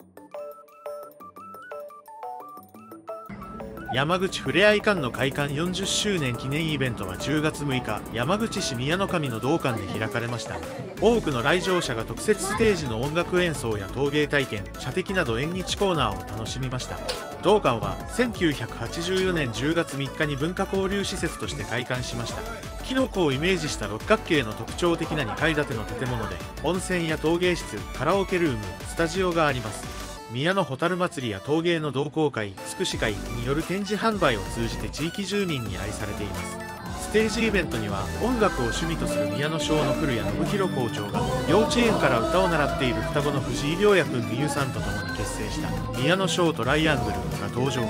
you 山口ふれあい館の開館40周年記念イベントは10月6日山口市宮の上の道館で開かれました。多くの来場者が特設ステージの音楽演奏や陶芸体験射的など縁日コーナーを楽しみました。道館は1984年10月3日に文化交流施設として開館しました。キノコをイメージした六角形の特徴的な2階建ての建物で温泉や陶芸室カラオケルームスタジオがあります。宮の蛍祭りや陶芸の同好会つくし会による展示販売を通じて地域住民に愛されています。ステージイベントには音楽を趣味とする宮の小の古谷信弘校長が幼稚園から歌を習っている双子の藤井亮也君美優さんと共に結成した宮の小トライアングルが登場。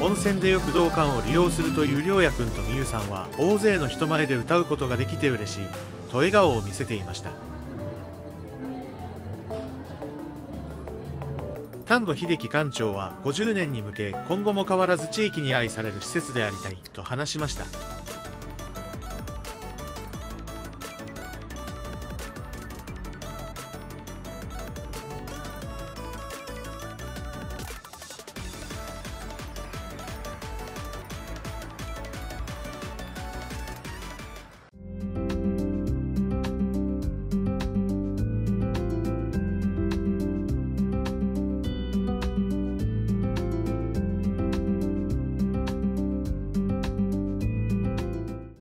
温泉でよく道館を利用するという亮也君と美優さんは大勢の人前で歌うことができて嬉しいと笑顔を見せていました。丹野秀樹館長は50年に向け今後も変わらず地域に愛される施設でありたいと話しました。